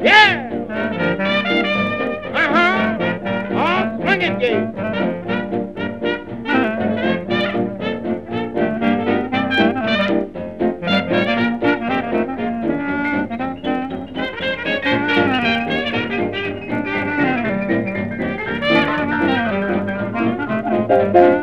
Yeah! Uh-huh! Oh, All swinging game! Thank